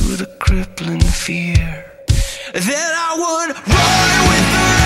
to the crippling fear. That I would run with the